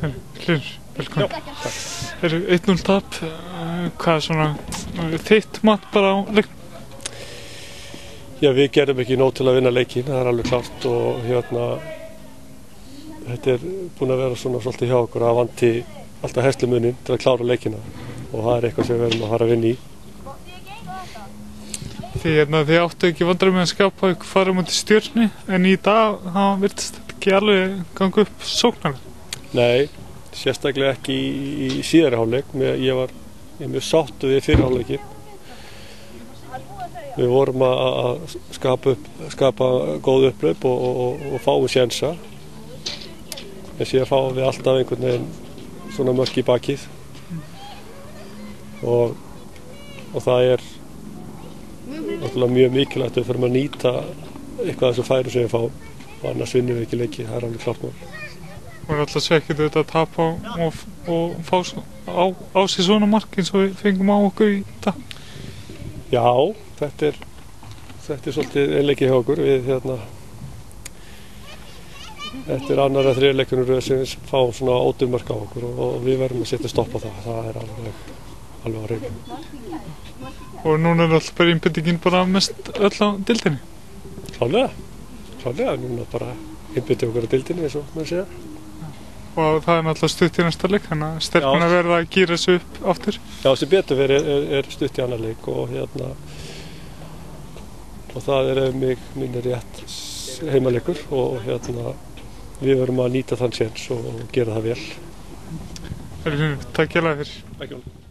Hlynur, velkomin. Það eru 1-0 tap, uh, hvað er svona uh, þitt mat bara á leiknum? Já, við gerum ekki nóg til að vinna leikin, það er alveg klart og hérna þetta er búin að vera svona svolítið hjá okkur að vanti alltaf heslumuninn til að klára leikina og það er eitthvað sem við verðum að fara að vinna í. Því hérna, þið áttu ekki vandrar með að skapa ykkur fara mútið stjórni en í dag það virtist ekki alveg ganga upp sóknar. Nei, sérstaklega ekki í, í hálfleik, Mér- ég var ég mjög sáttu við fyrir hálfleikin. Við vorum að skapa, upp, skapa góð upplöp og, og, og, fáum sjensa. En síðan fáum við alltaf einhvern veginn svona mörk í bakið. Og, og það er náttúrulega mjög mikilvægt að við fyrir að nýta eitthvað af þessu færu sem við fáum. Og annars vinnum við ekki leiki, það er alveg klart mál. Er alltaf svekkið þetta að tapa og, og fá svo, á, á sig svona mark eins og við fengum á okkur í dag. Já, þetta er þetta er svolítið einleiki hjá okkur. Við hérna þetta er annar að þriðleikunum röð sem við fáum svona ódumörk á okkur og, og við verðum að setja stopp á það. Það er alveg, alveg á reynu Og núna er alltaf innbyttingin bara mest öll á dildinni. Klálega, klálega, núna bara innbytti okkur á dildinni eins og maður segja Og það er náttúrulega stutt í næsta leik, þannig að stelpun Já. að verða að gýra sig upp aftur. Já, sem betur verið er, er stutt í annar leik og hérna og það er mig minn er rétt heimaleikur og hérna við verðum að nýta þann séns og, gera það vel Takk hjá fyrir. Ekki